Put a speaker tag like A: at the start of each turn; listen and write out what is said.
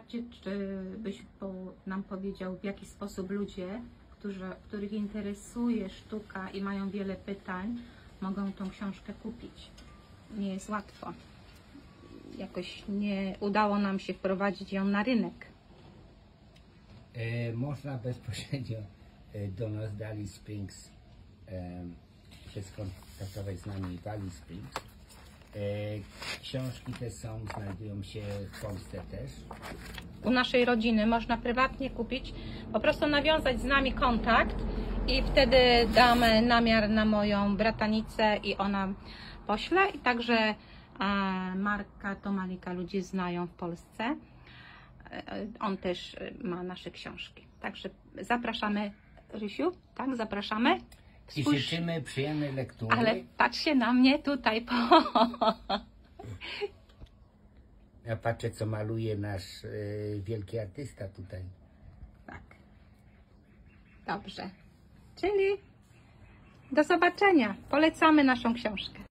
A: czacie, czy byś po, nam powiedział, w jaki sposób ludzie, którzy, których interesuje sztuka i mają wiele pytań, mogą tą książkę kupić. Nie jest łatwo. Jakoś nie udało nam się wprowadzić ją na rynek.
B: E, można bezpośrednio e, do nas do Alice Springs e, się skontaktować z nami w Alice Springs. E, książki te są, znajdują się w Polsce też.
A: u naszej rodziny można prywatnie kupić, po prostu nawiązać z nami kontakt i wtedy damy namiar na moją bratanicę i ona pośle. I także e, Marka Tomalika ludzie znają w Polsce. E, On też ma nasze książki. Także zapraszamy, Rysiu, tak? Zapraszamy.
B: I
A: Spójrz,
B: życzymy przyjemnej lektury.
A: ale patrzcie na mnie tutaj. Po...
B: Ja patrzę, co maluje nasz e, wielki artysta tutaj.
A: Tak. Dobrze. Czyli do zobaczenia. Polecamy naszą książkę.